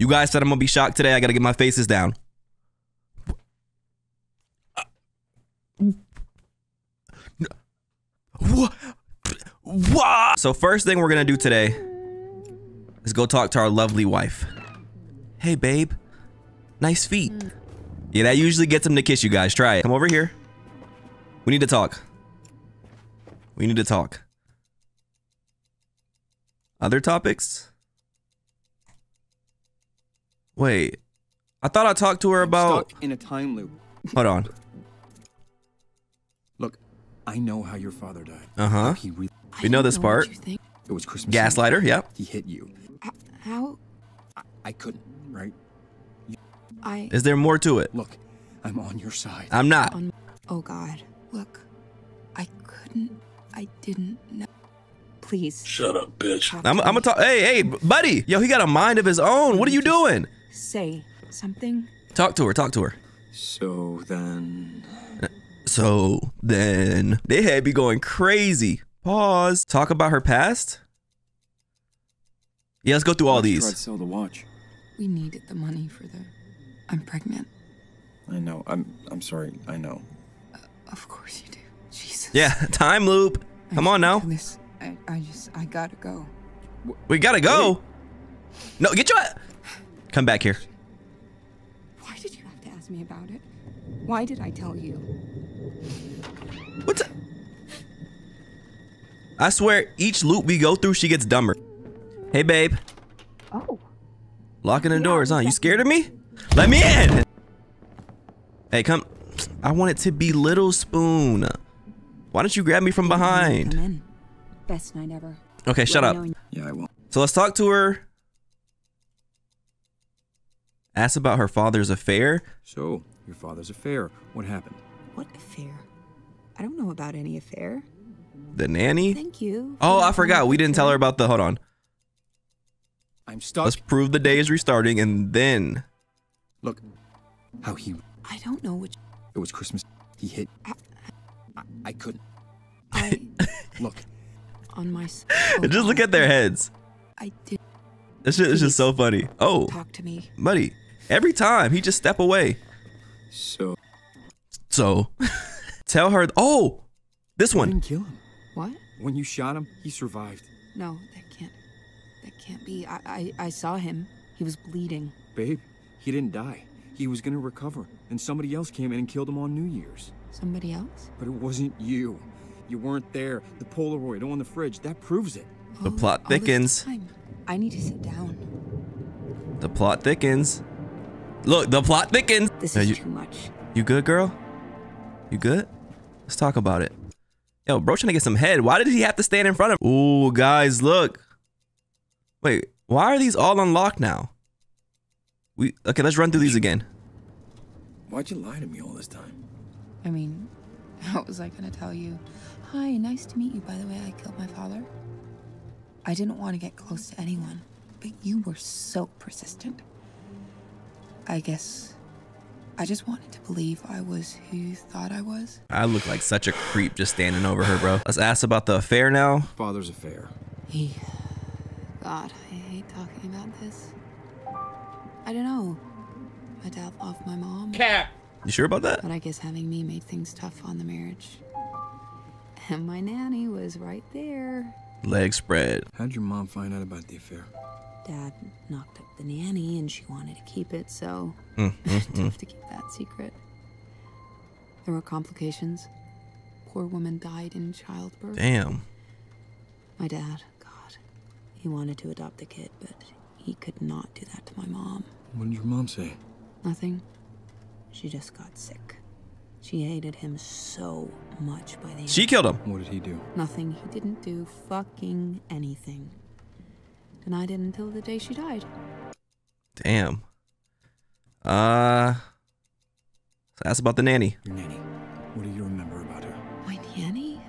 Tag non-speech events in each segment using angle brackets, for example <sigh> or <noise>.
You guys said I'm gonna be shocked today. I gotta get my faces down. What? What? So first thing we're gonna do today is go talk to our lovely wife. Hey, babe. Nice feet. Yeah, that usually gets him to kiss you guys. Try it. Come over here. We need to talk. We need to talk. Other topics? Wait. I thought I talked to her about. Stuck in a time loop. Hold on. Look, I know how your father died. Uh huh. How He re- We know this part. it was Christmas. Gaslighter. Yep. He hit you. How? I, I couldn't, right? I. Is there more to it? Look, I'm on your side. I'm not. On, oh God. Look. I couldn't. I didn't know. Please. Shut up, bitch. I'm, I'm gonna talk. Hey, hey, buddy. Yo, he got a mind of his own. What are you doing? Say something. Talk to her. Talk to her. So then, So then they had be going crazy. Pause. Talk about her past. Yeah, let's go through all these. Try to sell the watch. We needed the money for the. I'm pregnant. I know. I'm. I'm sorry. I know. Uh, of course you do. Jesus. Yeah, <laughs> time loop. I Come on now. This. I, I just. I gotta go. We gotta go. No, get your. Come back here. Why did you have to ask me about it? Why did I tell you? What's? Up? I swear, each loop we go through, she gets dumber. Hey, babe. Oh. Locking the doors, huh? You scared of me? Let me in. Hey, come. I want it to be Little Spoon. Why don't you grab me from behind? in. Best night ever. Okay, shut up. Yeah, I won't. So let's talk to her. Ask about her father's affair. So your father's affair. What happened? What affair? I don't know about any affair. The nanny. Thank you. for Oh, I forgot. We didn't tell her about the. Hold on. I'm stuck. Let's prove the day is restarting, and then Look, how he. I don't know which. It was Christmas. He hit. I, I couldn't. I <laughs> Look, on my. s- <laughs> just oh, look at their heads. I did This shit is just so funny. Oh, talk to me. buddy. Every time he just step away. so So <laughs> tell her. Oh, this I one. didn't kill him. What? When you shot him, he survived. No, that can't. That can't be. I, I, I saw him. He was bleeding. Babe, he didn't die. He was gonna recover, and somebody else came in and killed him on New Year's. Somebody else? But it wasn't you. You weren't there. The Polaroid on the fridge, that proves it. The All- plot all this thickens. Time. I need to sit down. The plot thickens. Look, the plot thickens. This is you, too much. you good, girl? You good? Let's talk about it. Yo, bro, trying to get some head. Why did he have to stand in front of? Ooh, guys, look. Wait, why are these all unlocked now? We okay. Let's run through these again. Why'd you lie to me all this time? I mean, <laughs> how was I gonna tell you? Hi, nice to meet you. By the way, I killed my father. I didn't want to get close to anyone, but you were so persistent. I guess I just wanted to believe I was who you thought I was. I look like such a creep just standing over her, bro. Let's ask about the affair now. Father's affair. He. God, I hate talking about this. I don't know. My dad loved my mom. Care! You sure about that? But I guess having me made things tough on the marriage. And my nanny was right there. Leg spread. How'd your mom find out about the affair? Dad knocked up the nanny and she wanted to keep it, so Mm, mm, <laughs> mm. tough to keep that secret. There were complications. Poor woman died in childbirth. Damn. My dad, God, he wanted to adopt the kid, but he could not do that to my mom. What did your mom say? Nothing. She just got sick. She hated him so much by the end. She killed him. What did he do? Nothing. He didn't do fucking anything. Denied it until the day she died. Damn. Uh. So ask about the nanny. Your nanny. What do you remember about her? My nanny?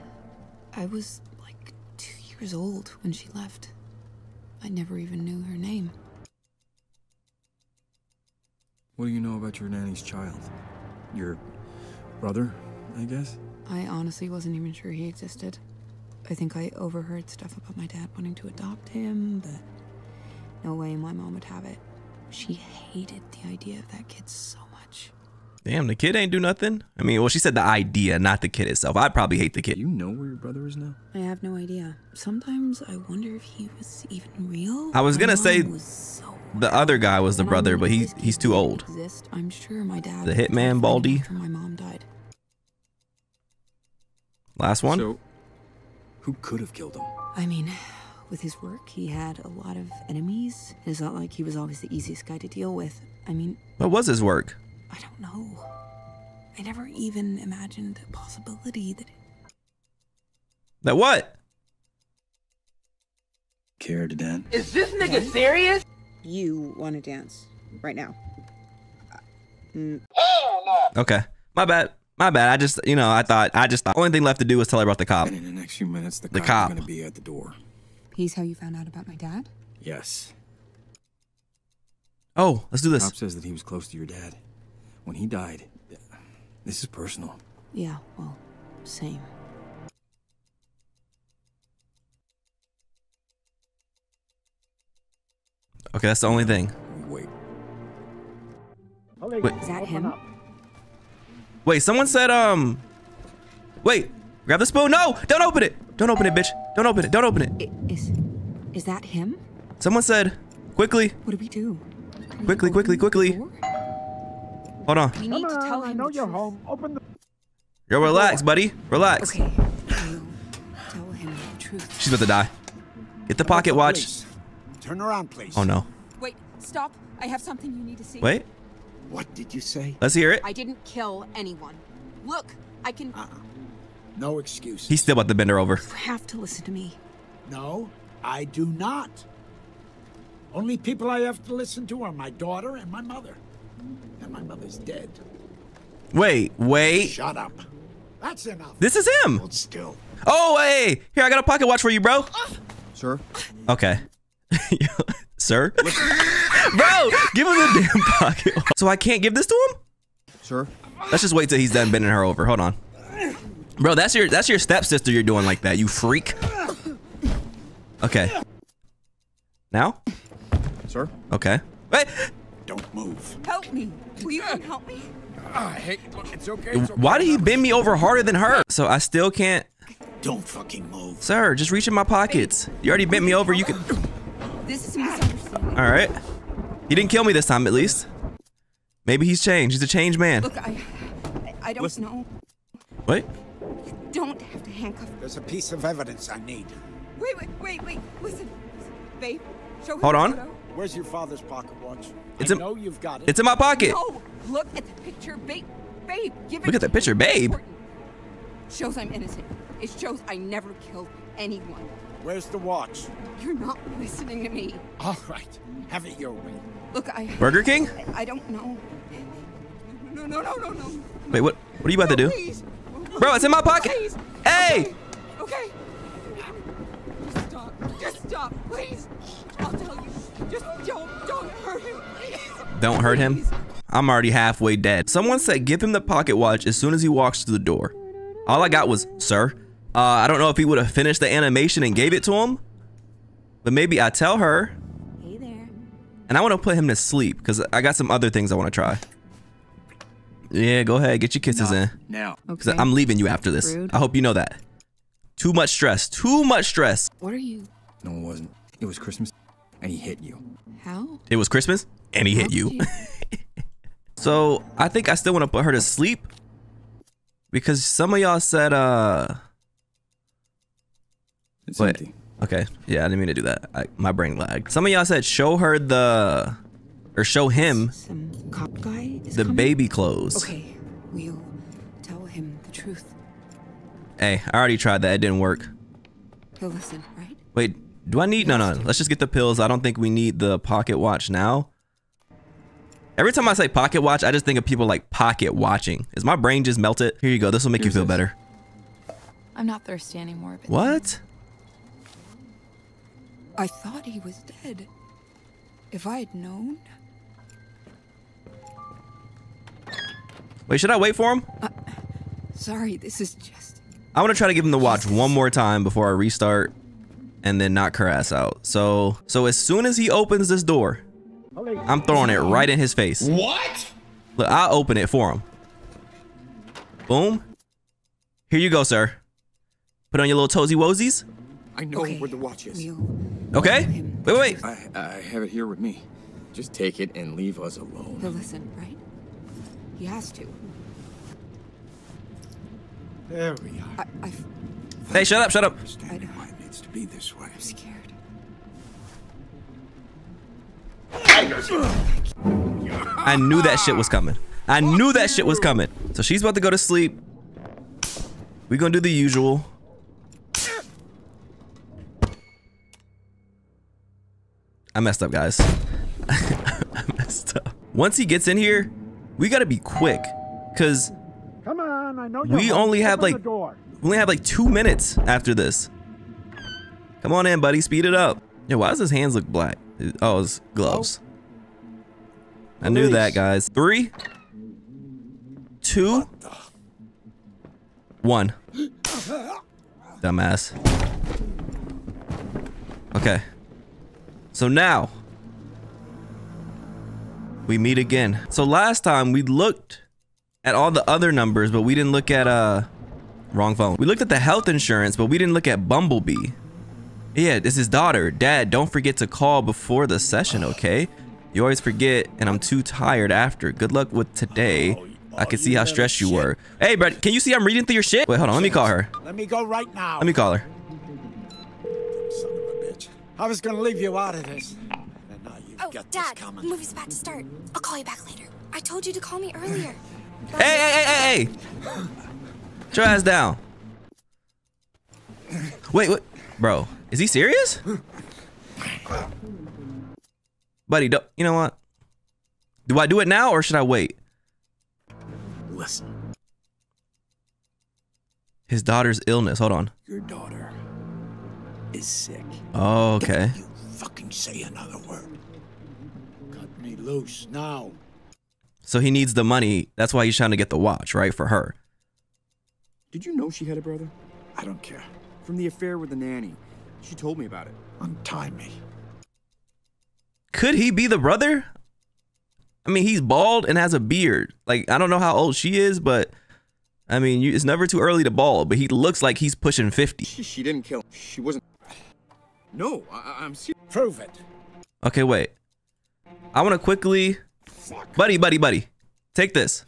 I was like two years old when she left. I never even knew her name. What do you know about your nanny's child? Your brother, I guess? I honestly wasn't even sure he existed. I think I overheard stuff about my dad wanting to adopt him, but no way my mom would have it. She hated the idea of that kid so. Damn, the kid ain't do nothing. I mean, well, she said the idea, not the kid itself. I'd probably hate the kid. you know where your brother is now? I have no idea. Sometimes I wonder if he was even real. I was gonna say mom was so The other guy was the And I brother, mean, but if he's this he's kid too didn't old. Exist, I'm sure my dad. The would hitman, try to find Baldy? him After my mom died. Last one. So, who could have killed him? I mean, with his work, he had a lot of enemies. It's not like he was always the easiest guy to deal with. I mean, What was his work? I don't know. I never even imagined the possibility that. That what? Care to dance? Is this nigga serious? You want to dance right now? Okay, my bad. My bad. I just, you know, I thought, I just thought, the only thing left to do was tell her about the cop. And in the next few minutes, the, The cops cop. are gonna be at the door. He's how you found out about my dad? Yes. Oh, let's do this. Cop says that he was close to your dad. When he died, this is personal. Yeah, well, same. Okay, that's the only thing. Wait. Wait, Is that him? wait, someone said, um, wait, grab the spoon. No, don't open it. Don't open it, bitch. Don't open it. Don't open it. I- Is is that him? Someone said, quickly, What do we do? We Quickly, open quickly, the quickly. Door? hold on. We need to tell him. the truth. Yo, relax, buddy. Relax. Okay, we'll tell him the truth. She's about to die. Get the pocket watch. Please. Turn around, please. Oh no. Wait, stop. I have something you need to see. Wait, What did you say? let's hear it. I didn't kill anyone. Look, I can. Uh -uh. No excuse. He's still about to bend her over. You have to listen to me. No, I do not. Only people I have to listen to are my daughter and my mother. And my mother's dead. Wait, wait. Shut up. That's enough. This is him. Hold still. Oh, hey. Here, I got a pocket watch for you, bro. Sir? Okay. <laughs> Sir? bro, give him the damn pocket watch. So I can't give this to him? Sir? Let's just wait till he's done bending her over. Hold on. Bro, that's your that's your stepsister you're doing like that, you freak. Okay. Now? Sir? Okay. Wait. Don't move. Help me. Will you come help me? Ah, hey, look, it's okay. Why did he bend me over harder than her? So I still can't. Don't fucking move. Sir, just reach in my pockets. You already bent me over. You can. This is misunderstanding. All right. He didn't kill me this time, at least. Maybe he's changed. He's a changed man. Look, I. I, I don't know. Wait. Don't have to handcuff. There's a piece of evidence I need. Wait, wait, wait, wait. Listen, babe. Show him Hold on. photo. Where's your father's pocket watch? It's I in- you've got it. It's in my pocket. No, look at the picture, babe. Babe, give it. Look at to that picture, babe. important. Shows I'm innocent. It shows I never killed anyone. Where's the watch? You're not listening to me. All right. Have it your way. Look, I. Burger King? I, I don't know. No, no, no, no, no. Wait, what? What are you about to do? Please. Bro, it's in my pocket. Please. Hey! Okay. okay. Just stop. Just stop, please. I'll tell you. Just don't, don't hurt him, please. Don't hurt him. I'm already halfway dead. Someone said give him the pocket watch as soon as he walks through the door. All I got was, sir. Uh, I don't know if he would have finished the animation and gave it to him, but maybe I tell her, Hey there. and I want to put him to sleep because I got some other things I want to try. Yeah, go ahead, get your kisses in. Now. Okay. I'm leaving you after this. Rude. I hope you know that. Too much stress. Too much stress. What are you? No, it wasn't. It was Christmas, and he hit you. How? It was Christmas, and he hit you. <laughs> So I think I still want to put her to sleep because some of y'all said, uh, It's Wait. empty. okay, yeah, I didn't mean to do that. I, my brain lagged. Some of y'all said show her the, or show him Some cop guy is the coming? baby clothes. Okay, we'll tell him the truth. Hey, I already tried that. It didn't work. He'll listen, right? Wait, do I need? No, no. Let's just get the pills. I don't think we need the pocket watch now. Every time I say pocket watch, I just think of people like pocket watching. Is my brain just melted? Here you go. This will make you feel this. better. I'm not thirsty anymore. But What? I thought he was dead. If I had known. Wait, should I wait for him? Uh, sorry, this is just. I want to try to give him the watch one more time before I restart and then knock her ass out. So, so as soon as he opens this door. I'm throwing it right in his face. What? Look, I'll open it for him. Boom. Here you go, sir. Put on your little toesy woesies. I know Okay, where the watch is. Okay. Wait, wait. I, I have it here with me. Just take it and leave us alone. He'll listen, right? He has to. There we are. I, I, Hey, shut up, shut up. Understanding why it needs to be this way. I'm scared. I knew that shit was coming. I knew that shit was coming. So she's about to go to sleep. We gonna do the usual. I messed up, guys. <laughs> I messed up. Once he gets in here, we gotta be quick, cause Come on, I know We only have, like- we only have like two minutes after this. Come on in, buddy. Speed it up. Yeah, why does his hands look black? Oh, his gloves. I knew that, guys. Three, two, one. Dumbass. Okay. So now we meet again. So last time we looked at all the other numbers, but we didn't look at uh wrong phone. We looked at the health insurance, but we didn't look at Bumblebee. Yeah, this is daughter. Dad, don't forget to call before the session, <sighs> okay? You always forget, and I'm too tired after. Good luck with today. I can see how stressed you were. Hey, bro, can you see I'm reading through your shit? Wait, hold on. Let me call her. Let me go right now. Let me call her. Son of a bitch. I was gonna leave you out of this. And now you've Oh, got Dad, this the movie's about to start. I'll call you back later. I told you to call me earlier. <sighs> Hey, hey, hey, hey, hey! <gasps> Put your ass down. <sighs> Wait, what? Bro, is he serious? Buddy, do, you know what? Do I do it now or should I wait? Listen, His daughter's illness. Hold on. your daughter is sick. Oh, okay. You fucking say another word. Cut me loose now. So he needs the money. That's why he's trying to get the watch, right? For her. Did you know she had a brother? I don't care. From the affair with the nanny. She told me about it. Untie me. Could he be the brother? I mean, he's bald and has a beard. Like, I don't know how old she is, but I mean, you, it's never too early to bald, but he looks like he's pushing 50. She, she didn't kill. Him. She wasn't. No, I, I'm serious. Prove it. Okay, wait. I want to quickly. Buddy, buddy, buddy. Take this.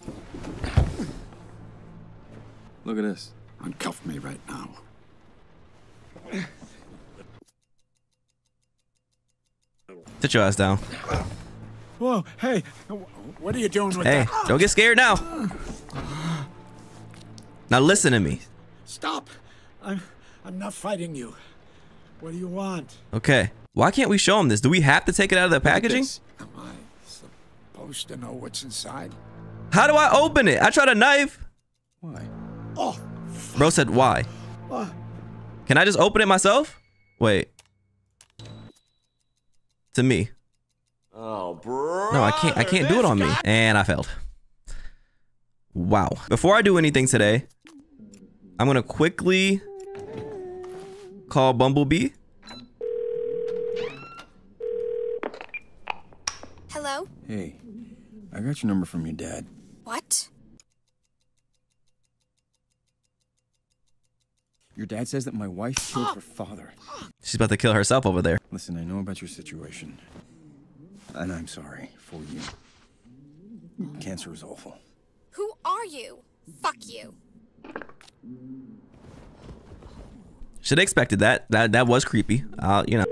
Look at this. Uncuff me right now. Sit your ass down. Whoa, hey, what are you doing with Hey, that? don't get scared now. Now listen to me. Stop! I'm, I'm not fighting you. What do you want? Okay. Why can't we show him this? Do we have to take it out of the packaging? Am I supposed to know what's inside? How do I open it? I tried a knife. Why? Oh, Bro said why. uh, Can I just open it myself? Wait. To me. Oh, bro. No, I can't. I can't do it on me. And I failed. Wow. Before I do anything today, I'm gonna quickly call Bumblebee. Hello? Hey, I got your number from your dad. What? Your dad says that my wife killed her father. She's about to kill herself over there. Listen, I know about your situation. And I'm sorry for you. Cancer is awful. Who are you? Fuck you. Should have expected that. That that was creepy. Uh, you know.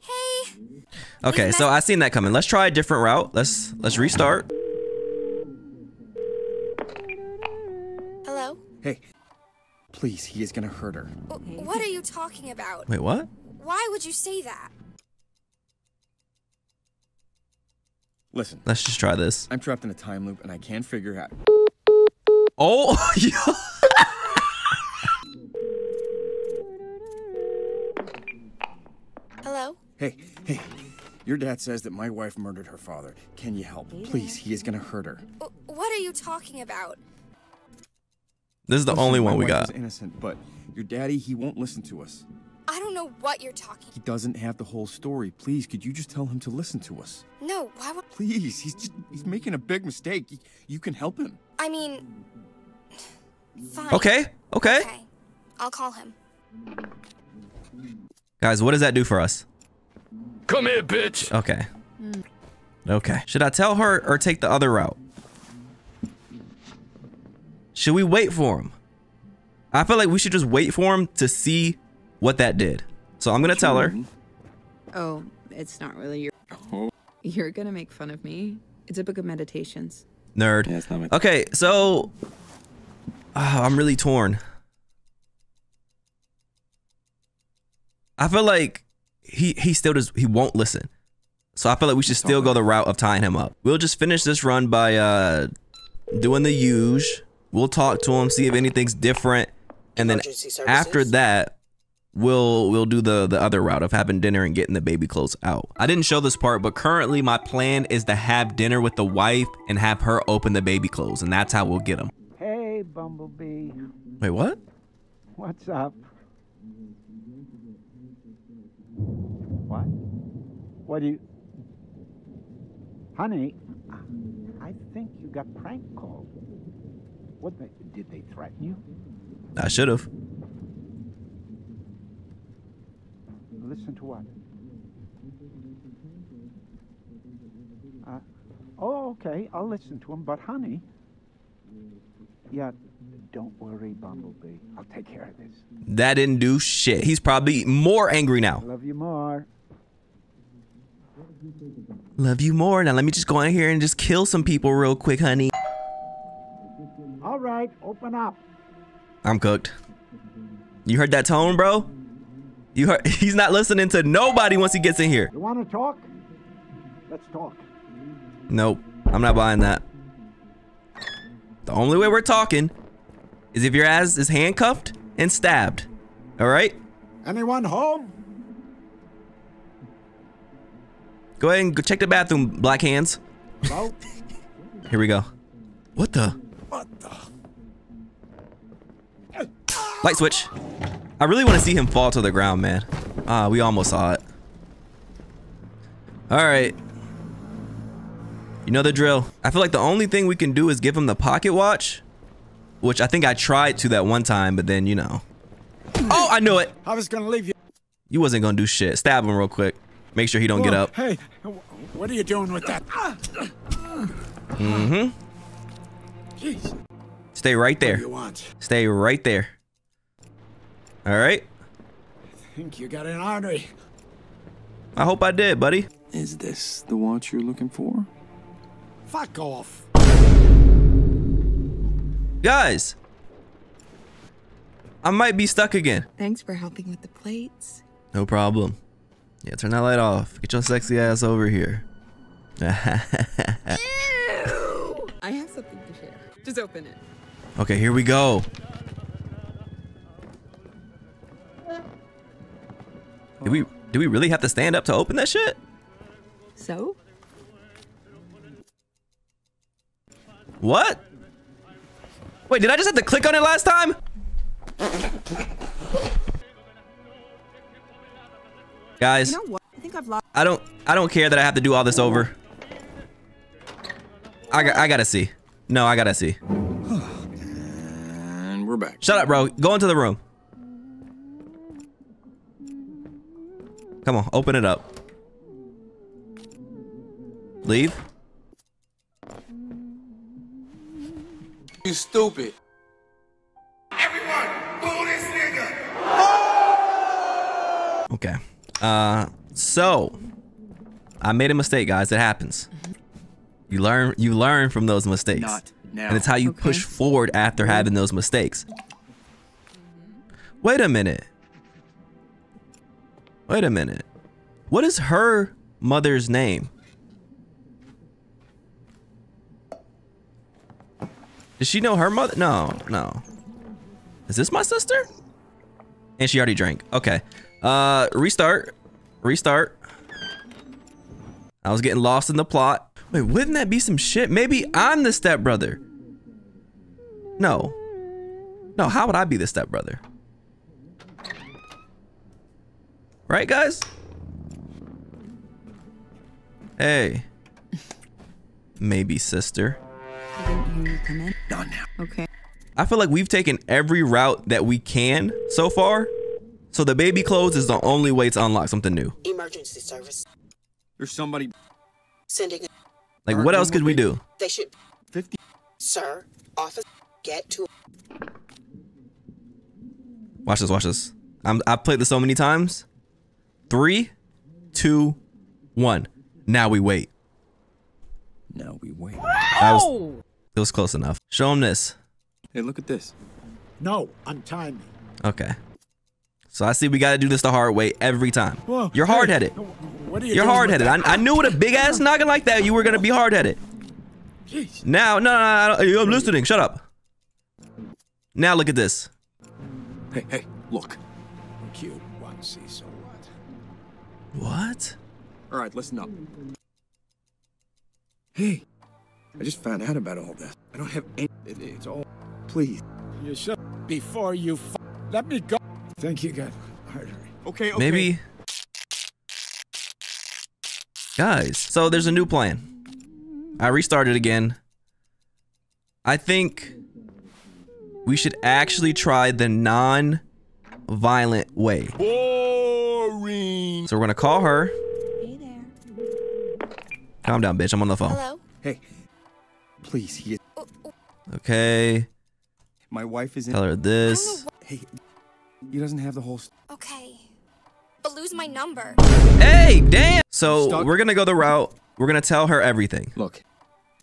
Hey. Okay, so I seen that coming. Let's try a different route. Let's let's restart. Hello? Hey, please, he is gonna hurt her. What are you talking about? Wait, what? Why would you say that? Listen, Let's just try this. I'm trapped in a time loop and I can't figure out. Oh, <laughs> yeah. Hello? Hey, hey, your dad says that my wife murdered her father. Can you help? Please, he is gonna hurt her. What are you talking about? This is the Listen, only one we got. innocent, but your daddy, he won't listen to us. I don't know what you're talking. He doesn't have the whole story. Please, could you just tell him to listen to us? No, why would Please, he's just he's making a big mistake. You, you can help him. I mean Fine. Okay, okay. Okay. I'll call him. Guys, what does that do for us? Come here, bitch. Okay. Okay. Should I tell her or take the other route? Should we wait for him? I feel like we should just wait for him to see what that did. So I'm gonna tell her. Oh, it's not really your. You're gonna make fun of me. It's a book of meditations. Nerd. Yeah, my- Okay, so Ah, I'm really torn. I feel like he he still does he won't listen. So I feel like we should still go the route of tying him up. We'll just finish this run by uh doing the huge. We'll talk to him, see if anything's different, and then after that, we'll we'll do the the other route of having dinner and getting the baby clothes out. I didn't show this part, but currently my plan is to have dinner with the wife and have her open the baby clothes, and that's how we'll get them. Hey, Bumblebee. Wait, what? What's up? What? What do you. Honey, I think you got prank called. What they, did they threaten you? I should have. Listen to what? Uh, oh, okay. I'll listen to him. But, honey, yeah, don't worry, Bumblebee. I'll take care of this. That didn't do shit. He's probably more angry now. Love you more. Love you more. Now let me just go in here and just kill some people real quick, honey. All right, open up. I'm cooked. You heard that tone, bro? You heard <laughs> he's not listening to nobody once he gets in here. You want to talk? Let's talk. Nope. I'm not buying that. The only way we're talking is if your ass is handcuffed and stabbed. All right? Anyone home? Go ahead and go check the bathroom, black hands. <laughs> Here we go. What the? what the? Light switch. I really want to see him fall to the ground, man. Ah, we almost saw it. All right. You know the drill. I feel like the only thing we can do is give him the pocket watch, which I think I tried to that one time, but then, you know. Oh, I knew it. I was gonna leave you. You wasn't going to do shit. Stab him real quick. Make sure he don't get Oh, up. Hey, what are you doing with that? Mm-hmm. Jeez. Stay right there. you want? Stay right there. All right. I think you got an artery? I hope I did, buddy. Is this the watch you're looking for? Fuck off. Guys. I might be stuck again. Thanks for helping with the plates. No problem. Yeah, turn that light off. Get your sexy ass over here. <laughs> I have something to share. Just open it. okay, here we go. Do we do we really have to stand up to open that shit? So? What? Wait, did I just have to click on it last time? Guys, You know what? I think I've lost. I don't I don't care that I have to do all this over. I got I gotta see. No, I gotta see. And we're back. Shut up, bro. Go into the room. Come on, open it up. Leave. You stupid. Okay. Uh, so I made a mistake, guys. It happens. You learn. You learn from those mistakes, Not now. and it's how you Okay. push forward after having those mistakes. Wait a minute. Wait a minute. What is her mother's name? Does she know her mother? No, no. Is this my sister? And she already drank. Okay. Uh, restart. Restart. I was getting lost in the plot. Wait, wouldn't that be some shit? Maybe I'm the stepbrother. No. No, how would I be the stepbrother? Right, guys? Hey. Maybe sister. I didn't hear you come in. Not now. Okay. I feel like we've taken every route that we can so far. So the baby clothes is the only way to unlock something new. Emergency service. There's somebody. Sending. Like, what else could we do? They should. 50. Sir, office. Get to. Watch this, watch this. I'm, I've played this so many times. Three, two, one. Now we wait. Now we wait. That was, it was close enough. Show him this. Hey, look at this. No, untie me. Okay. So I see we got to do this the hard way every time. Whoa, You're hard headed. What are you You're hard headed. I. I knew with a big ass noggin like that, you were going to be hard headed. Jeez. Now, no, no, no, no, I'm listening. Shut up. Now look at this. Hey, hey, look. What? What? All right, listen up. Hey, I just found out about all this. I don't have any. it- It's all. Please. You should before you f- let me go. Thank you got artery. Okay, okay. Maybe. Guys, so there's a new plan. I restarted again. I think we should actually try the non violent way. Boring. So we're gonna call her. Hey there. Calm down, bitch. I'm on the phone. Hello? Hey, please. He is, oh, oh. Okay. my wife is in. Tell her this. Hey, he doesn't have the whole. s- Okay. But lose my number. Hey, damn. So Stuck. we're gonna go the route. We're gonna tell her everything. Look,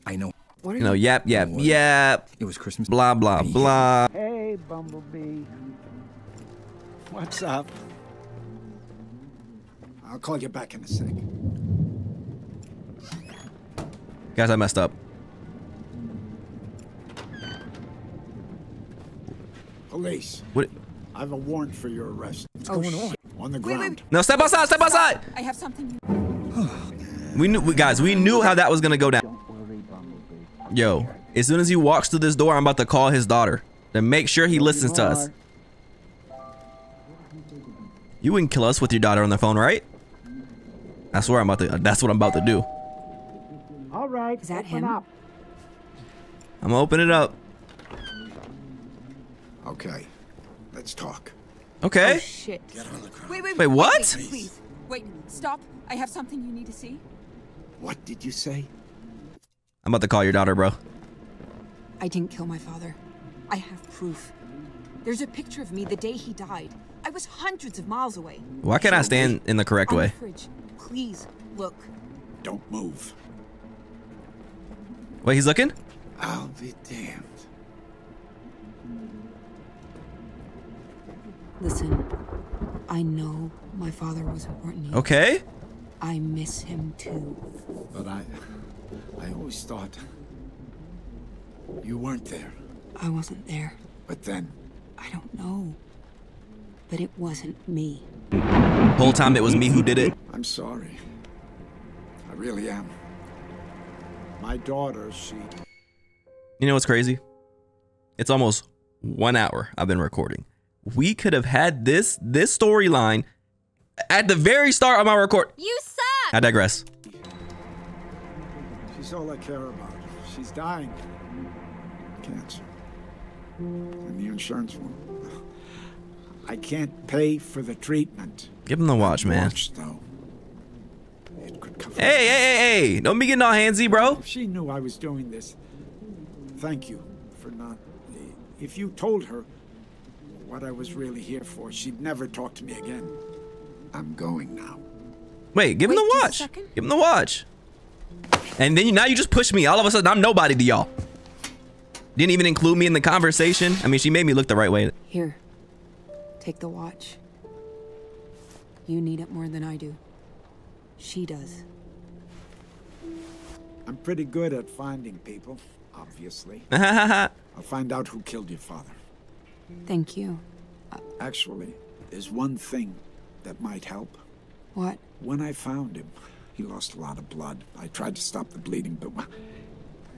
I know What are You know, yap, yap, yap. it was Christmas. Blah, blah, blah. Hey, Bumblebee. What's up? I'll call you back in a sec. Guys, I messed up. Police. What? I have a warrant for your arrest. What's Oh, going on? On the Wait, wait, ground. No, step outside, step outside. I have something. We knew, we, guys, we knew how that was gonna go down. Yo, as soon as he walks through this door, I'm about to call his daughter to make sure he listens to us. You wouldn't kill us with your daughter on the phone, right? I swear I'm about to. That's what I'm about to do. All right. Is that open him? Up. I'm gonna open it up. Okay. Let's talk. Okay. Oh, shit. Wait, wait, Wait, what? Please, wait, stop. I have something you need to see. What did you say? I'm about to call your daughter, bro. I didn't kill my father. I have proof. There's a picture of me the day he died. I was hundreds of miles away. Why can't I stand in the correct On the way? fridge. Please, look. Don't move. Wait, he's looking. I'll be damned. Listen, I know my father was important to you. Okay. I miss him too. But I. I always thought. You weren't there. I wasn't there. But then. I don't know. But it wasn't me. Whole time it was me who did it. I'm sorry. I really am. My daughter, she. You know what's crazy? It's almost one hour I've been recording. We could have had this this storyline at the very start of my record. You suck! I digress. She's all I care about. She's dying. Cancer. And the insurance won't. I can't pay for the treatment. Give him the watch, man. Watch, though. It could cover. Hey, hey, hey, hey! Don't be getting all handsy, bro. If she knew I was doing this, thank you for not. If you told her what I was really here for, she'd never talk to me again. I'm going now. Wait, give him the watch. Give him the watch. And then you, now you just push me. All of a sudden, I'm nobody to y'all. Didn't even include me in the conversation. I mean, she made me look the right way. Here, take the watch. You need it more than I do. She does. I'm pretty good at finding people, obviously. <laughs> I'll find out who killed your father. Thank you. Uh, actually, there's one thing that might help. What? When I found him, he lost a lot of blood. I tried to stop the bleeding, but.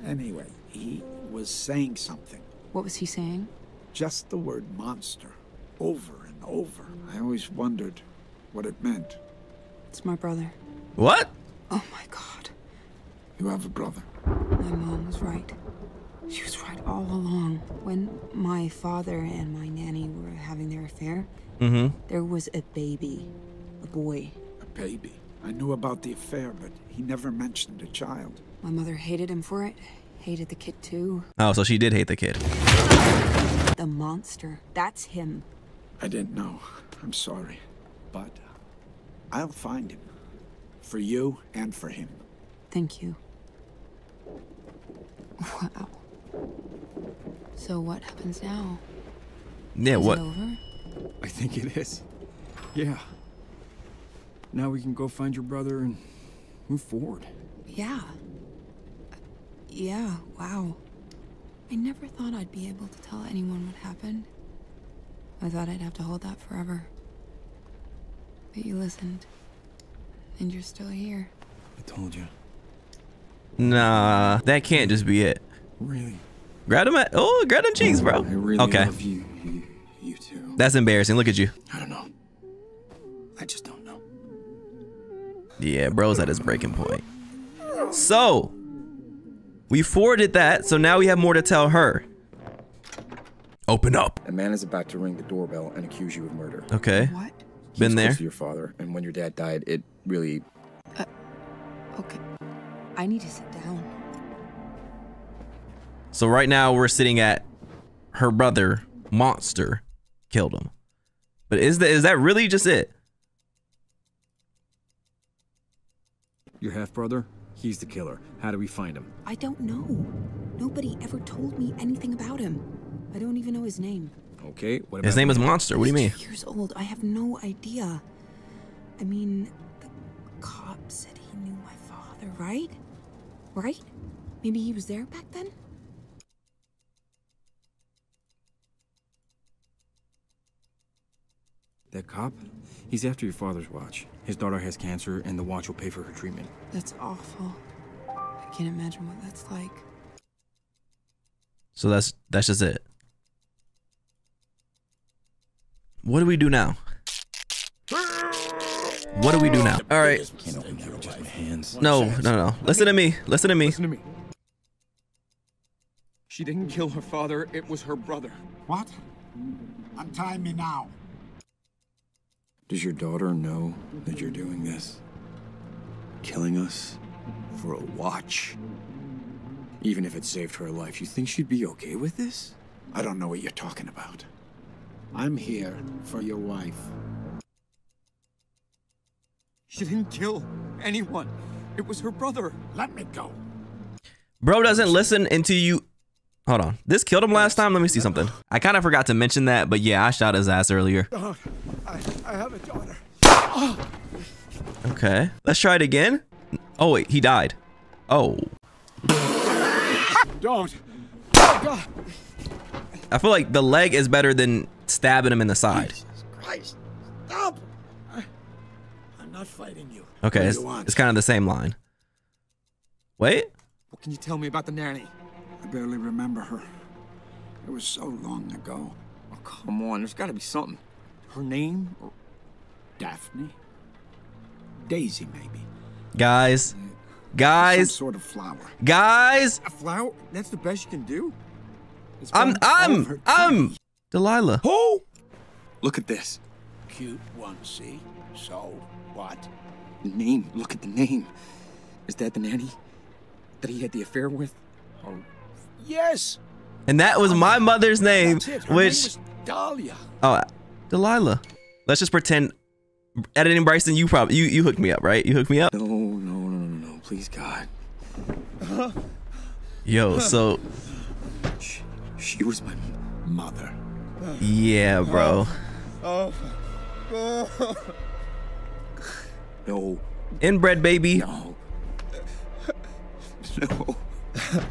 Anyway, he was saying something. What was he saying? Just the word monster. Over and over. I always wondered what it meant. It's my brother. What? Oh my god. You have a brother. My mom was right. She was right all along. When my father and my nanny were having their affair, Mm-hmm. there was a baby. A boy. A baby. I knew about the affair, but he never mentioned a child. My mother hated him for it. Hated the kid too. Oh, so she did hate the kid. The monster. That's him. I didn't know. I'm sorry. But I'll find him. For you and for him. Thank you. Wow. So what happens now? Yeah, Is what? it over? I think it is. Yeah. Now we can go find your brother and move forward. Yeah. Yeah, wow. I never thought I'd be able to tell anyone what happened. I thought I'd have to hold that forever. But you listened. And you're still here. I told you. Nah, that can't just be it. Really? Grab him at oh, grab them cheeks, bro. I really okay, love you, you, you too. that's embarrassing. Look at you. I don't know. I just don't know. Yeah, bro's at his breaking point. So, we forwarded that, so now we have more to tell her. Open up. A man is about to ring the doorbell and accuse you of murder. Okay. What? Been was there. your father, and when your dad died, it really. Uh, okay. I need to sit down. So right now we're sitting at her brother, Monster, killed him. But is that is that really just it? Your half brother? He's the killer. How do we find him? I don't know. Nobody ever told me anything about him. I don't even know his name. Okay. What about His name is Monster. What do you mean? Years old. I have no idea. I mean, the cop said he knew my father, right? Right? Maybe he was there back then? that cop? He's after your father's watch. His daughter has cancer, and the watch will pay for her treatment. That's awful. I can't imagine what that's like. So that's that's just it. What do we do now? What do we do now? All right. Can't open that with just my hands. No, no, no. Listen to me. Listen to me. Listen to me. She didn't kill her father, it was her brother. What? Untie me now. Does your daughter know that you're doing this? Killing us for a watch? Even if it saved her life, you think she'd be okay with this? I don't know what you're talking about. I'm here for your wife. She didn't kill anyone. It was her brother. Let me go. Bro doesn't listen until you. Hold on. This killed him last time. Let me see something. I kind of forgot to mention that, but yeah, I shot his ass earlier. Oh, I, I have a daughter. Okay. Let's try it again. Oh wait, he died. Oh. <laughs> Don't. Oh, God. I feel like the leg is better than stabbing him in the side. Christ. Stop. I, I'm not fighting you. Okay, it's, you it's kind of the same line. Wait. What can you tell me about the nanny? I barely remember her. It was so long ago. Oh, come on, there's gotta be something. Her name? Or Daphne? Daisy, maybe. Guys. Some Guys. sort of flower. Guys. a flower? That's the best you can do? I'm I'm I'm Delilah. Who? Look at this. Cute one, see? So, what? The name. Look at the name. Is that the nanny that he had the affair with? Oh, yes. And that was my mother's name, That's it. Which name was Dahlia. oh, Delilah. Let's just pretend. Editing Brysen, you probably you you hooked me up, right? You hooked me up. No, no, no, no, no, please, God. <laughs> Yo, <laughs> so She, she was my Mother. yeah, bro. Oh. <laughs> Oh. No, Inbred baby. no, <laughs> no. <laughs>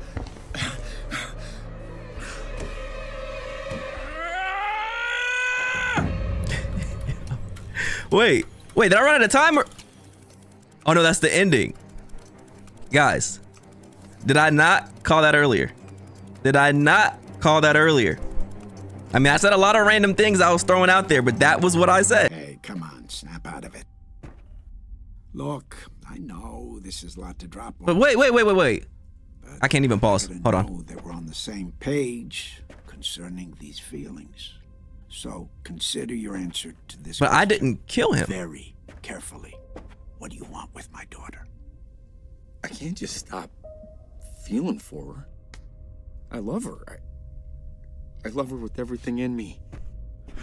Wait, wait, did I run out of time or? Oh no, that's the ending. Guys, did I not call that earlier? Did I not call that earlier? I mean, I said a lot of random things I was throwing out there, but that was what I said. Hey, come on. and snap out of it. Look, I know this is a lot to drop on. But wait, wait, wait, wait, wait. I can't even pause. Hold on. know that we're on the same page concerning these feelings. So consider your answer to this. But I didn't kill him. Very carefully. What do you want with my daughter? I can't just stop feeling for her. I love her. I, I love her with everything in me.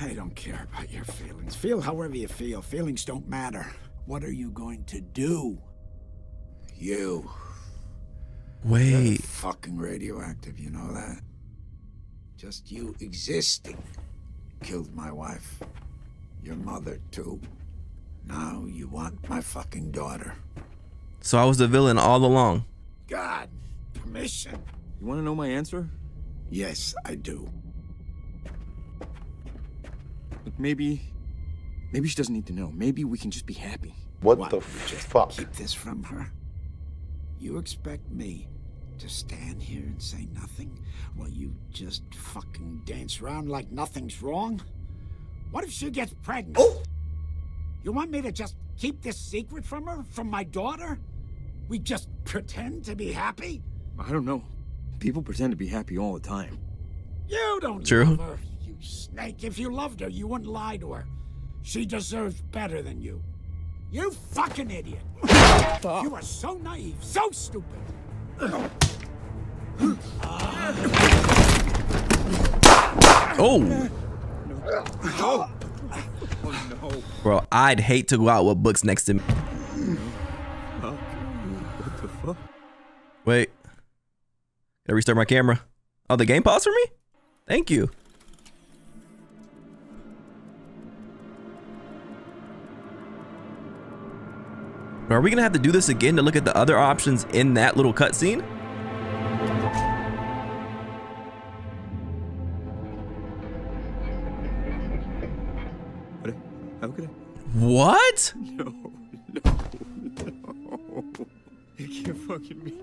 I don't care about your feelings. Feel however you feel. Feelings don't matter. What are you going to do? You. You're Wait. fucking radioactive, you know that? Just you existing killed my wife. Your mother, too. Now you want my fucking daughter. So I was the villain all along. God, permission. You want to know my answer? Yes, I do. But maybe. Maybe she doesn't need to know. Maybe we can just be happy. What, What, the just fuck? Keep this from her. You expect me to stand here and say nothing while you just fucking dance around like nothing's wrong? What if she gets pregnant? Oh! You want me to just keep this secret from her? From my daughter? We just pretend to be happy? I don't know. People pretend to be happy all the time. You don't True. love her, you snake. If you loved her, you wouldn't lie to her. She deserves better than you. You fucking idiot. You are so naive, so stupid. Oh. Bro, I'd hate to go out with books next to me. What the fuck? Wait. Gotta restart my camera. Oh, the game paused for me? Thank you. Are we gonna have to do this again to look at the other options in that little cutscene? What? How could I? What? No, no, no. <laughs> It can't fucking be.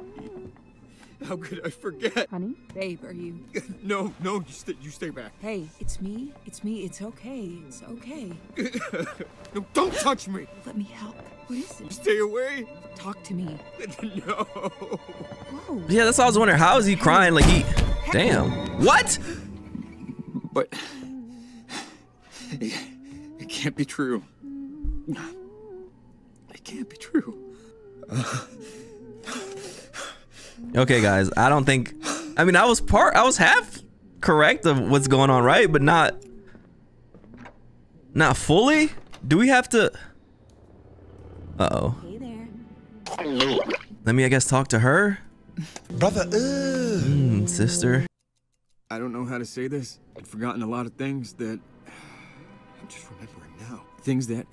How could I forget? Honey? Babe, are you. <laughs> No, no, you stay, you stay back. Hey, it's me. It's me. It's okay. It's okay. <laughs> No, don't touch me. Let me help. What is it? Stay away. Talk to me. <laughs> No. Whoa. Yeah, that's what I was wondering. How is he crying like he... Damn. What? But it, it can't be true. It can't be true. Okay, guys. I don't think... I mean, I was part... I was half correct of what's going on, right? But not... Not fully? Do we have to... Uh-oh. Hey there. Let me, I guess, talk to her? Brother, ugh. Hmm, sister. I don't know how to say this. I'd forgotten a lot of things that <sighs> I'm just remembering now. Things that,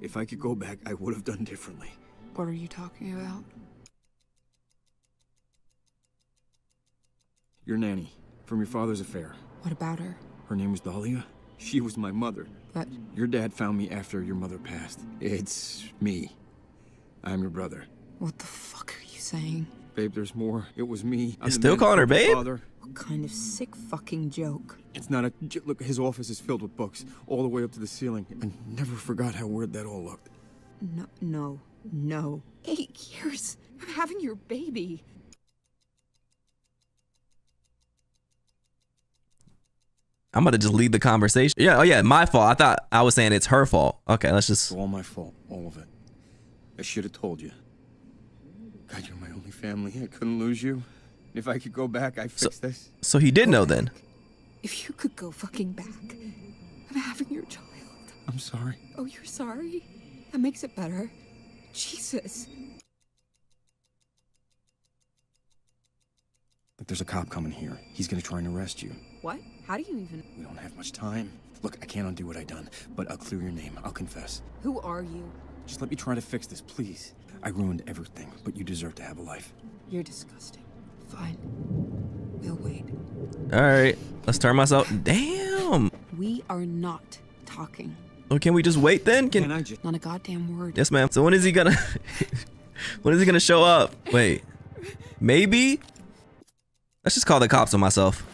if I could go back, I would have done differently. What are you talking about? Your nanny, from your father's affair. What about her? Her name was Dahlia. She was my mother. But Your dad found me after your mother passed. It's me. I'm your brother. what the fuck are you saying? Babe, there's more. It was me. I'm You're the still calling her babe? Father. What kind of sick fucking joke? It's not a j- look. His office is filled with books, all the way up to the ceiling. I never forgot how weird that all looked. No, no, no. Eight years of having your baby. I'm about to just lead the conversation. Yeah, oh yeah, my fault. I thought I was saying it's her fault. Okay, let's just... It's all my fault, all of it. I should have told you. God, you're my only family. I couldn't lose you. If I could go back, I'd fix this. So he did know then. If you could go fucking back. I'm having your child. I'm sorry. Oh, you're sorry? That makes it better. Jesus. Look, there's a cop coming here. He's gonna try and arrest you. What? How do you even. We don't have much time. Look, I can't undo what I done, but I'll clear your name. I'll confess. Who are you? Just let me try to fix this, please. I ruined everything, but you deserve to have a life. You're disgusting. Fine. We'll wait. All right, let's turn myself... Damn. We are not talking. Oh, can we just wait then? Can... Can I just... Not a goddamn word. Yes, ma'am. So when is he gonna... <laughs> when is he gonna show up? Wait. Maybe? Let's just call the cops on myself.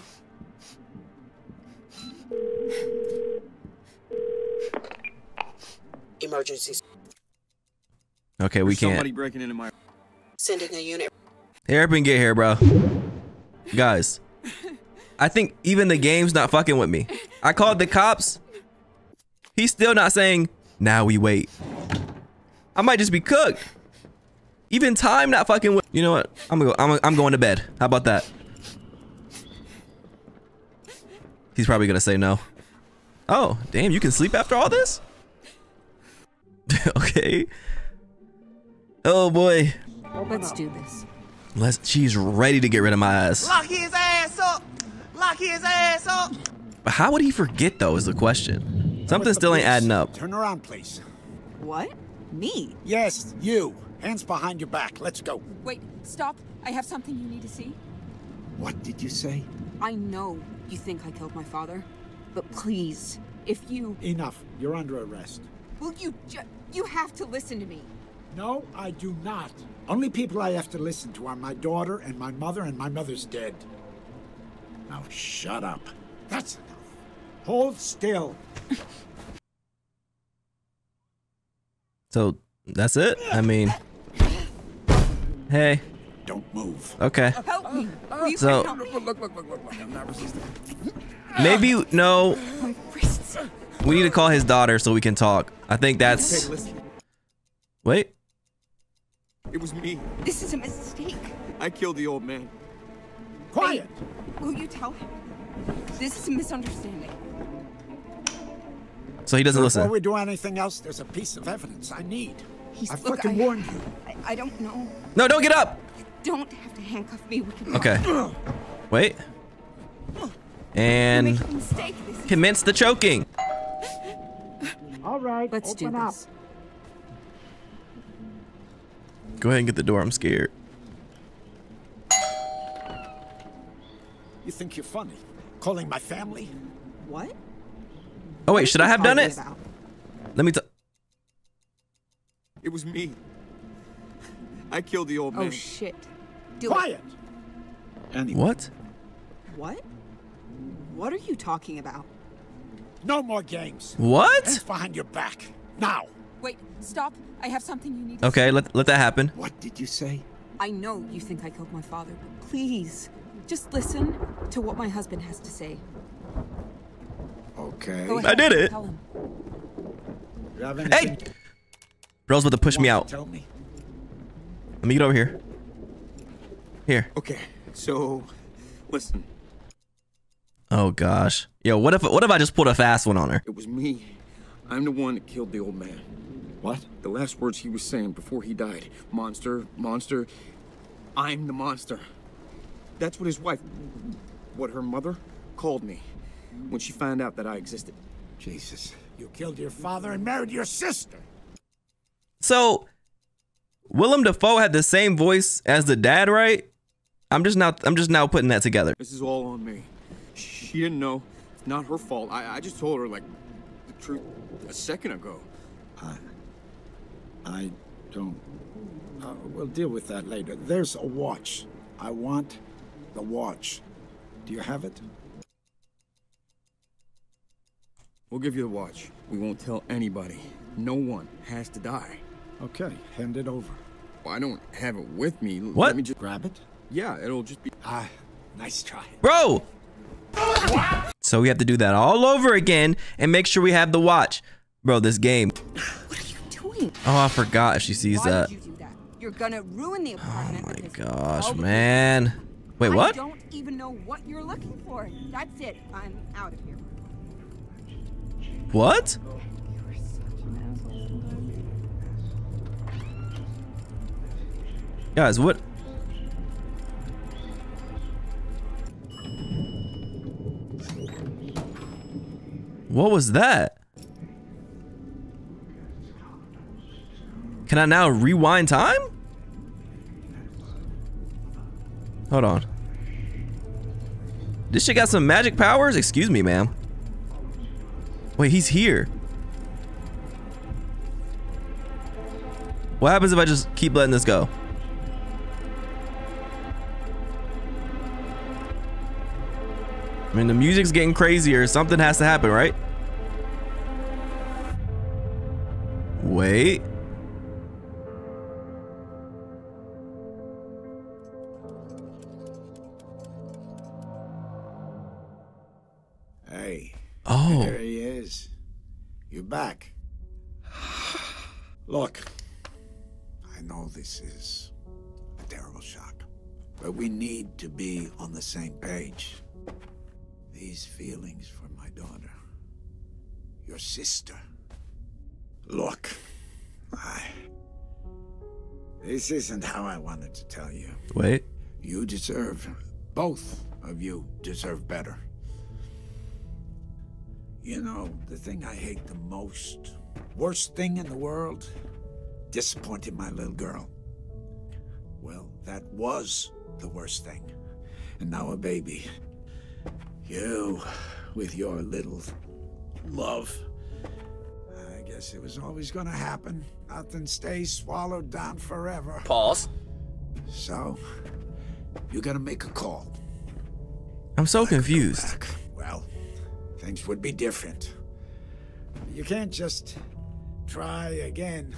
Emergency. Okay, we There's can't. Somebody breaking into my. Sending a unit. Hairpin, get here, bro. Guys, I think even the game's not fucking with me. I called the cops. He's still not saying, now we wait. I might just be cooked. Even time not fucking with. You know what? I'm gonna go. I'm, I'm going to bed. How about that? He's probably gonna say no. Oh, damn! You can sleep after all this? <laughs> okay. Oh boy. Let's do this. Let's. She's ready to get rid of my ass. Lock his ass up! Lock his ass up! But how would he forget though? Is the question. Something still ain't adding up. Turn around, please. What? Me? Yes, you. Hands behind your back. Let's go. Wait, stop. I have something you need to see. What did you say? I know you think I killed my father, but please, if you. Enough. You're under arrest. Will you ju- You have to listen to me. No, I do not. Only people I have to listen to are my daughter and my mother, and my mother's dead. Now shut up. That's enough. Hold still. So that's it. I mean, hey. Don't move. Okay. Help me. So- help? Look, look, look, look, look. I'm not resisting. Maybe no. My wrists. We need to call his daughter so we can talk. I think that's. listen. Wait. It was me. This is a mistake. I killed the old man. Quiet. Will you tell him? This is a misunderstanding. So he doesn't Before listen. we do anything else, there's a piece of evidence I need. He's I look, fucking I, warned you. I, I don't know. No, don't get up. You Don't have to handcuff me. We can Okay. Wait. And make a mistake. This is- commence the choking. All right. Let's do open up. this. Go ahead and get the door. I'm scared. You think you're funny? Calling my family? What? Oh wait, should I have done it? About? Let me. T- It was me. I killed the old man. Oh man. shit. Do Quiet. Anyway, what? What? What are you talking about? No more games. What? Hands behind your back. Now. Wait, stop. I have something you need to Okay, let let that happen. What did you say? I know you think I killed my father, but please, just listen to what my husband has to say. Okay. Go ahead. I did it. Tell him. Hey! anything Bro's about to push me out. Tell me. Let me get over here. Here. Okay, so listen. Oh gosh. Yo, what if what if I just put a fast one on her? It was me. I'm the one that killed the old man. What? The last words he was saying before he died monster, monster. I'm the monster. That's what his wife, what her mother, called me when she found out that I existed. Jesus. You killed your father and married your sister. So Willem Dafoe had the same voice as the dad, right? I'm just now I'm just now putting that together. This is all on me. She didn't know. It's not her fault. I, I just told her, like, the truth a second ago. I I don't. Uh, we'll deal with that later. There's a watch. I want the watch. Do you have it? We'll give you the watch. We won't tell anybody. No one has to die. Okay, hand it over. Well, I don't have it with me. What? Let me just Grab it. Yeah, it'll just be. Ah, nice try. Bro! So we have to do that all over again and make sure we have the watch. Bro, this game. <sighs> What are you doing? Oh, I forgot she sees Why that. did you do that? You're gonna ruin the apartment. Oh my gosh, man. Wait, what? I don't even know what you're looking for. That's it. I'm out of here. What? Guys, what? What was that? Can I now rewind time? Hold on. This shit got some magic powers? Excuse me, ma'am. Wait, he's here. What happens if I just keep letting this go? I mean, the music's getting crazier. Something has to happen, right? Wait. These feelings for my daughter, your sister. Look, I. This isn't how I wanted to tell you. Wait. You deserve, both of you deserve better. You know, the thing I hate the most, worst thing in the world, disappointing my little girl. Well, that was the worst thing. And now a baby. You, with your little love. I guess it was always gonna happen. Nothing stays swallowed down forever. Pause. So, you gotta make a call. I'm so confused. Well, things would be different. You can't just try again.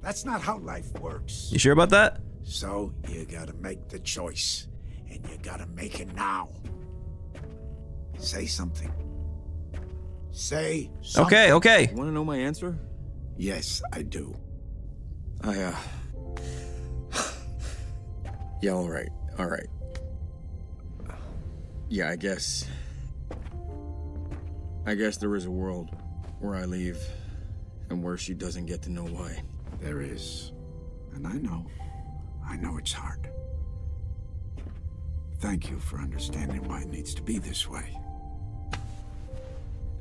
That's not how life works. You sure about that? So you gotta make the choice, and you gotta make it now. Say something. Say something. Okay, okay. You Want to know my answer? Yes, I do. I, uh. <sighs> yeah, alright, alright. Yeah, I guess. I guess there is a world where I leave and where she doesn't get to know why. There is. And I know. I know it's hard. Thank you for understanding why it needs to be this way.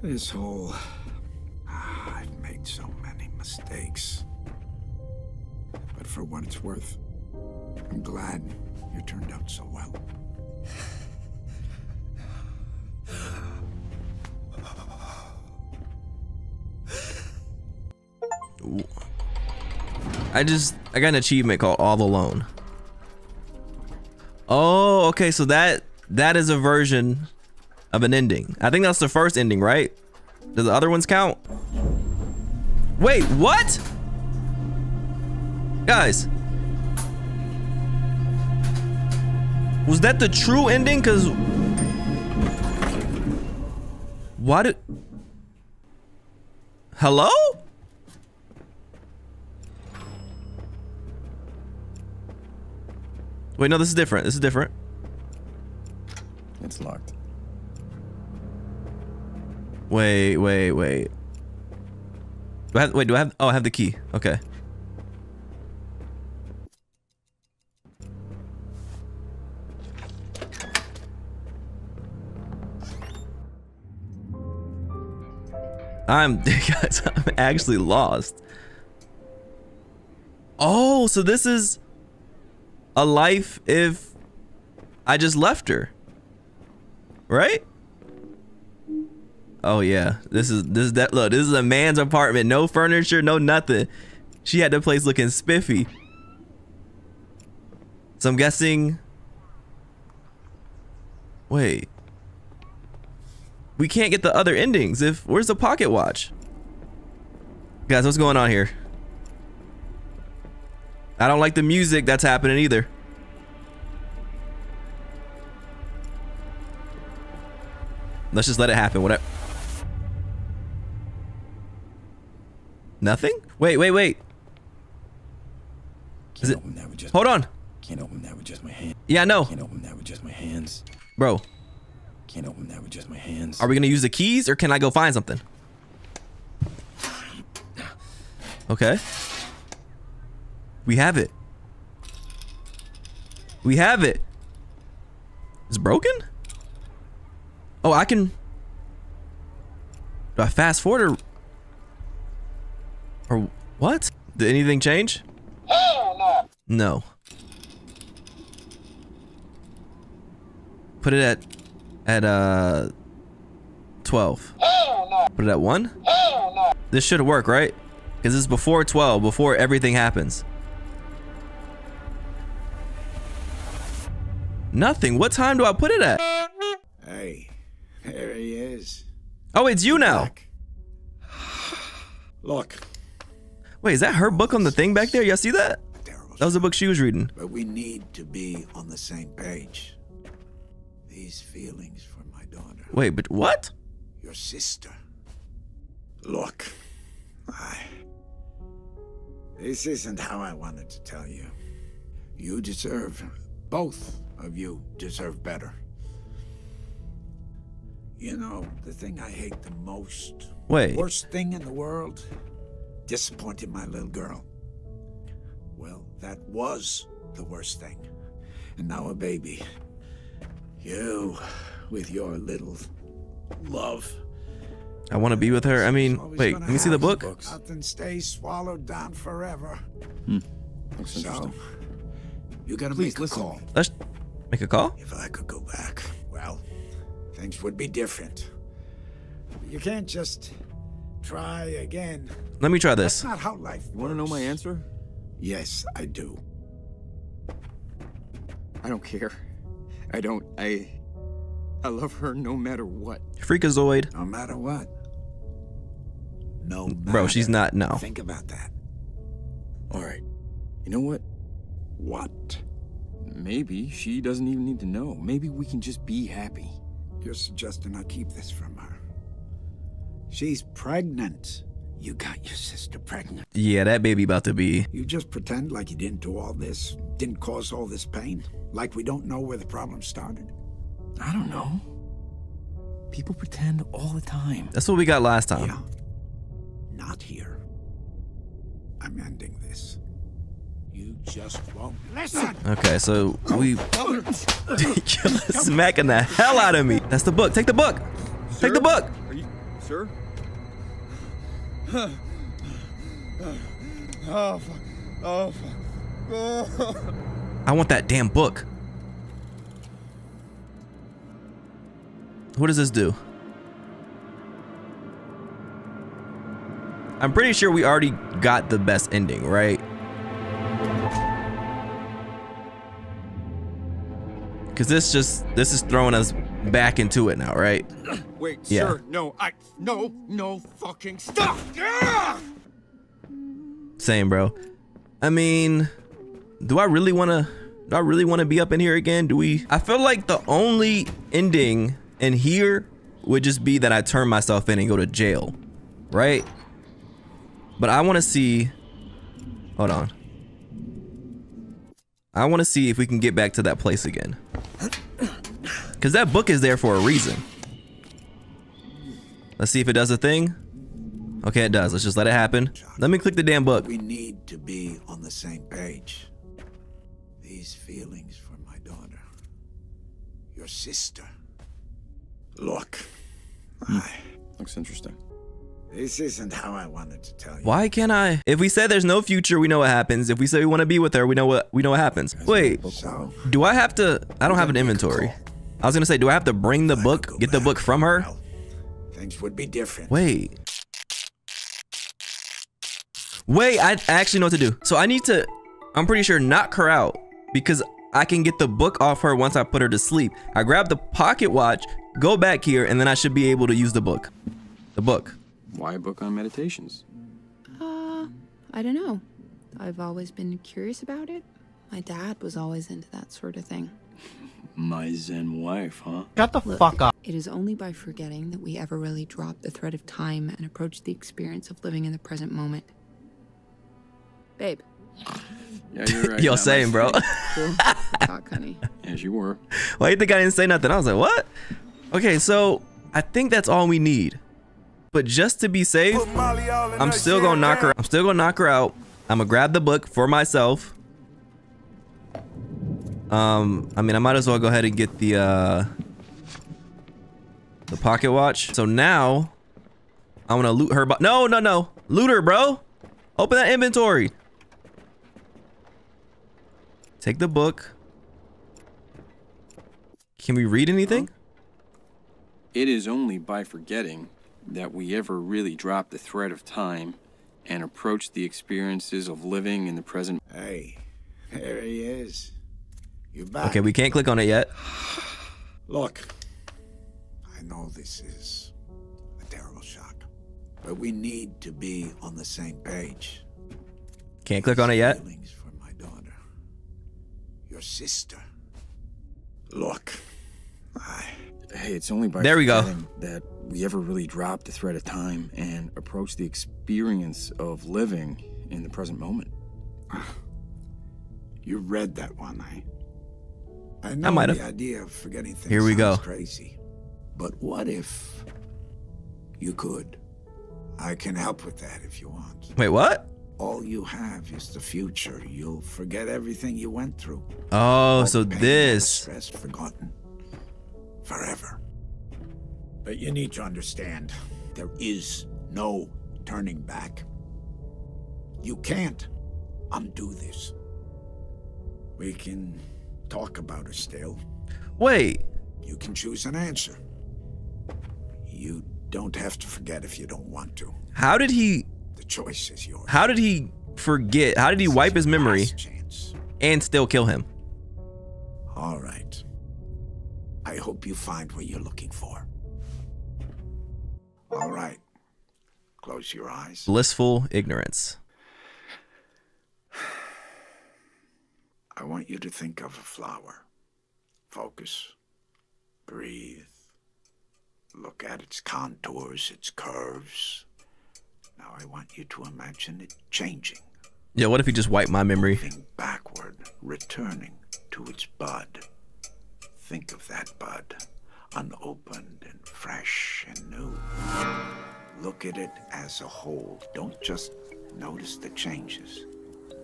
This whole. Ah, I've made so many mistakes. But for what it's worth, I'm glad you turned out so well. I just I got an achievement called All Alone. Oh, okay, so that that is a version of an ending. I think that's the first ending, right? Do the other ones count? Wait, what? Guys. Was that the true ending? Cause why Hello? Wait, no, this is different. This is different. It's locked. Wait, wait, wait. Do I have, wait, do I have, oh, I have the key. Okay. I'm, <laughs> guys, I'm actually lost. Oh, so this is a life if I just left her. Right? Oh yeah. This is this is that look, this is a man's apartment. No furniture, no nothing. She had the place looking spiffy. So I'm guessing Wait. We can't get the other endings if where's the pocket watch? Guys, what's going on here? I don't like the music that's happening either. Let's just let it happen. Whatever. Nothing? Wait, wait, wait. Is it? Hold on. Can't open that with just my hands. Yeah, know. Can't open that with just my hands. Bro, Can't open that with just my hands. are we gonna use the keys or can I go find something? Okay. We have it. We have it. It's broken? Oh, I can. Do I fast forward or. Or what? Did anything change? No. Put it at. At, uh. 12. Put it at 1? This should work, right? Because this is before 12, before everything happens. Nothing. What time do I put it at? Hey, there he is. Oh, it's you now. Look, Wait, is that her book on the thing back there? Y'all see that? That was the book she was reading. But we need to be on the same page. These feelings for my daughter, Wait, but what? your sister. Look, I. This isn't how I wanted to tell you. You deserve, both of you deserve better. You know, the thing I hate the most. Wait. Worst thing in the world? Disappointing my little girl. Well, that was the worst thing. And now a baby. You, with your little love. I want to be with her. I mean, wait, let me see the have book. Nothing stays swallowed down forever. Hmm, Looks So, you gotta Please make a listen to call. Let's make a call. If I could go back, well, things would be different. You can't just try again. Let me try That's this. not how life You want to know my answer? Yes, I do. I don't care. I don't. I. I love her no matter what. Freakazoid. No matter what. No Bro, she's not. No. Think about that. All right. You know what? What? Maybe she doesn't even need to know. Maybe we can just be happy. You're suggesting I keep this from her. She's pregnant. You got your sister pregnant. Yeah, that baby about to be. You just pretend like you didn't do all this, didn't cause all this pain, like we don't know where the problem started. I don't know. People pretend all the time. That's what we got last time. Yeah. Not here. I'm ending this. You just won't listen. Okay, so we <laughs> <laughs> smacking the hell out of me. That's the book. Take the book. Take the book. Are you, sir? Oh, fuck. Oh, fuck. I want that damn book. What does this do? I'm pretty sure we already got the best ending, right? Cause this just this is throwing us back into it now, right? <clears throat> Wait, Yeah. sir. No, I. No, no fucking stop! Same, bro. I mean, do I really want to? Do I really want to be up in here again? Do we? I feel like the only ending in here would just be that I turn myself in and go to jail, right? But I want to see. Hold on. I want to see if we can get back to that place again. Cause that book is there for a reason. Let's see if it does a thing. Okay, it does. Let's just let it happen. Let me click the damn book. We need to be on the same page. These feelings for my daughter. Your sister. Look, hmm. I. Looks interesting. This isn't how I wanted to tell you. Why can't I? If we say there's no future, we know what happens. If we say we want to be with her, we know what we know what happens. Wait, So, do I have to? I don't have an inventory. I was gonna say, do I have to bring the book, get the book from her? well, things would be different. Wait. Wait, I actually know what to do. So I need to, I'm pretty sure, knock her out because I can get the book off her once I put her to sleep. I grab the pocket watch, go back here, and then I should be able to use the book. The book. Why a book on meditations? Uh, I don't know. I've always been curious about it. My dad was always into that sort of thing. My Zen wife, huh? Shut the fuck up. It is only by forgetting that we ever really drop the thread of time and approach the experience of living in the present moment. Babe. Yeah, you're right. Yo, Not my same, bro. Cool. Talk, honey. As you were. Why you think I didn't say nothing? I was like, what? Okay, so I think that's all we need. But just to be safe, I'm still gonna knock her. I'm still gonna knock her out. I'm gonna grab the book for myself. Um, I mean, I might as well go ahead and get the uh, the pocket watch. So now, I want to loot her. But no, no, no, loot her, bro. Open that inventory. Take the book. Can we read anything? It is only by forgetting that we ever really drop the thread of time and approach the experiences of living in the present. Hey, there he is. You back? Okay, we can't click on it yet. Look, I know this is a terrible shock, but we need to be on the same page. Can't click on it yet. Feelings for my daughter. Your sister. Look, Hey, it's only by There we go. that we ever really dropped the thread of time and approach the experience of living in the present moment. <sighs> you read that one, eh? I know might the have. idea of forgetting things Here we go. sounds crazy. But what if you could? I can help with that if you want. Wait, what? All you have is the future. You'll forget everything you went through. Oh, so Pain this. stress forgotten forever. But you need to understand, there is no turning back. You can't undo this. We can talk about it still. Wait. You can choose an answer. You don't have to forget if you don't want to. How did he? The choice is yours. How did he forget? How did he wipe his memory and still kill him? All right. I hope you find what you're looking for. All right. Close your eyes. Blissful ignorance. I want you to think of a flower. Focus. Breathe. Look at its contours, its curves. Now I want you to imagine it changing, Yeah. What if he just wiped my memory? moving backward, returning to its bud. Think of that bud, unopened and fresh and new. Look at it as a whole. Don't just notice the changes.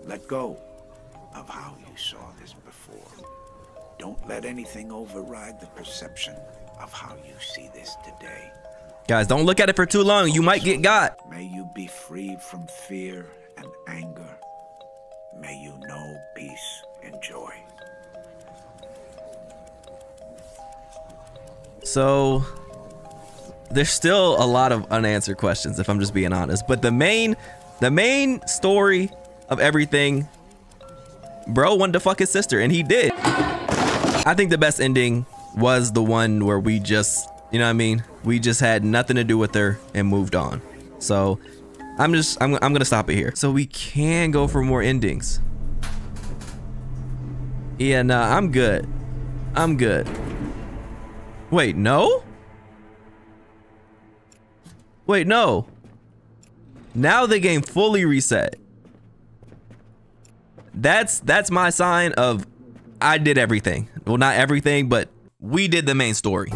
Let go of how you saw this before. Don't let anything override the perception of how you see this today. Guys, don't look at it for too long. You might get got. May you be free from fear and anger. May you know peace and joy. So there's still a lot of unanswered questions if I'm just being honest. But the main the main story of everything bro wanted to fuck his sister and he did. I think the best ending was the one where we just, you know what I mean? We just had nothing to do with her and moved on. So I'm just I'm I'm to stop it here. So we can go for more endings. Yeah, nah, I'm good. I'm good. Wait, no? Wait, no. Now the game fully reset. That's that's my sign of I did everything. Well, not everything, but we did the main story.